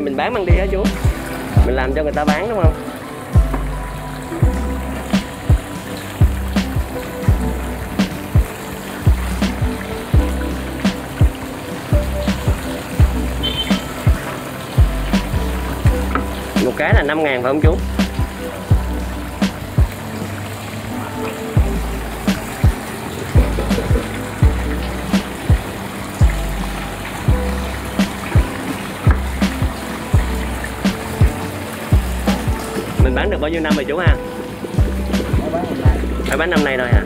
mình bán mang đi hả chú. Mình làm cho người ta bán, đúng không? Một cái là 5 ngàn phải không chú? Bán được bao nhiêu năm rồi chú ha? Phải bán năm nay rồi hả?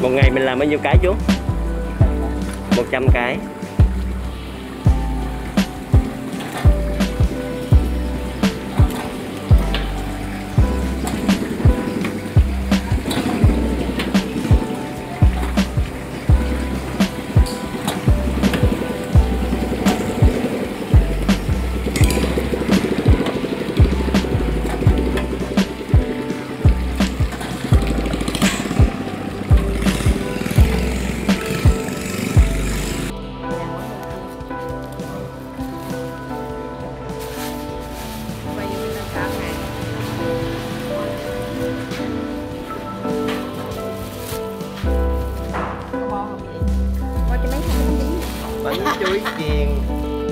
Một ngày mình làm bao nhiêu cái chú? 100 cái. Bánh chuối chiên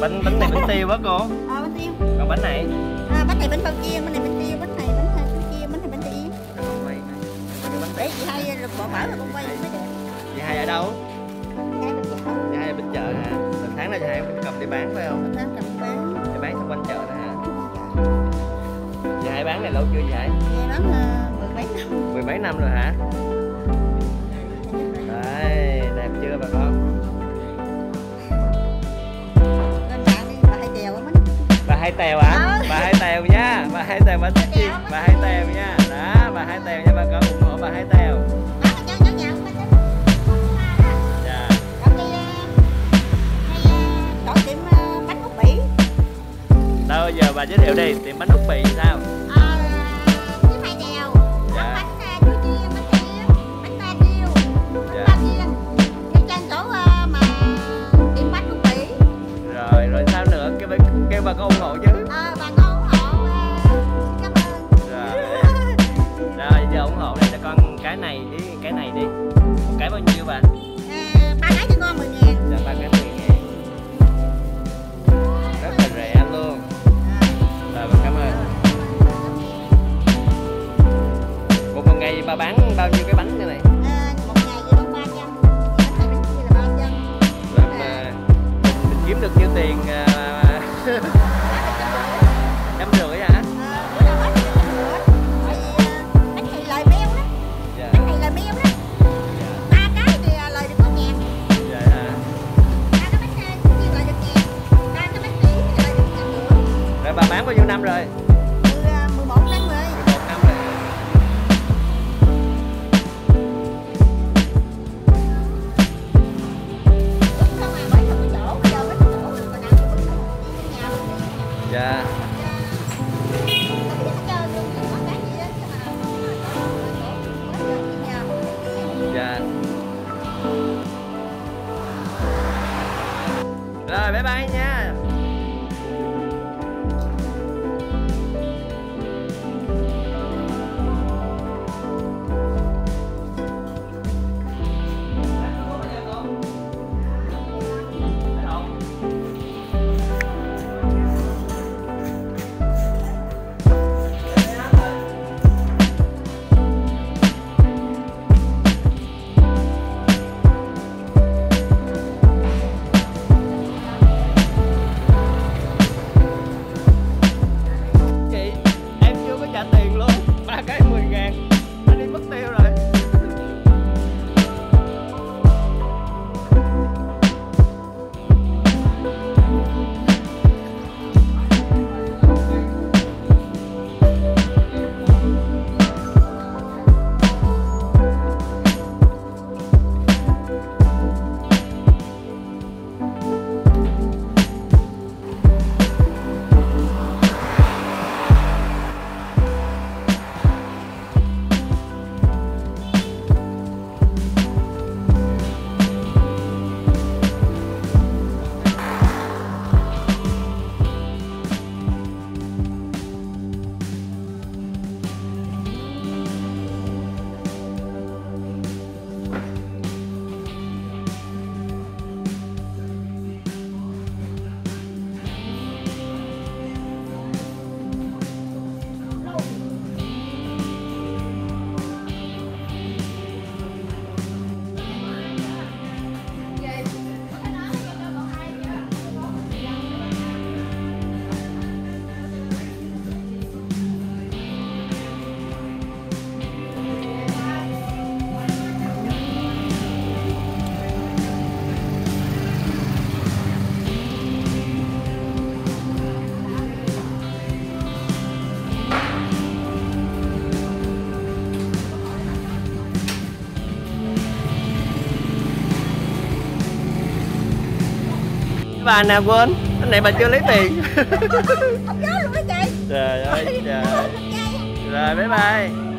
bánh bánh này bánh tiêu á cô Ờ, bánh tiêu. còn bánh này À, bánh này bánh bao chiên, bánh này bánh tiêu, bánh này bánh hai bánh chiên, bánh này bánh tiêu. Con quay nè. bánh Để chị hai rồi bỏ mở rồi con quay mới được. chị hai ở đâu chị hai ở bên chợ hả Từ tháng nào chị hai cũng cầm đi bán phải không Nó cầm bán. đi bán xung quanh chợ đó hả chị hai bán này lâu chưa chị hai nói là mười mấy năm. mười mấy năm rồi hả bà hai tèo hả Ờ. bà hai tèo nha bà hai tèo bánh chiên bà hai tèo nha. Đó bà hai tèo nha bà con ủng hộ bà hai tèo. Dạ. À, à, à, đâu giờ bà giới thiệu đi tiệm bánh rồi bà bán bao nhiêu năm rồi Từ, à, 11 năm rồi. 14 năm rồi Dạ. sau Rồi, bye bye nha. Bà nào quên anh này bà chưa lấy tiền. Trời ơi trời rồi bye bye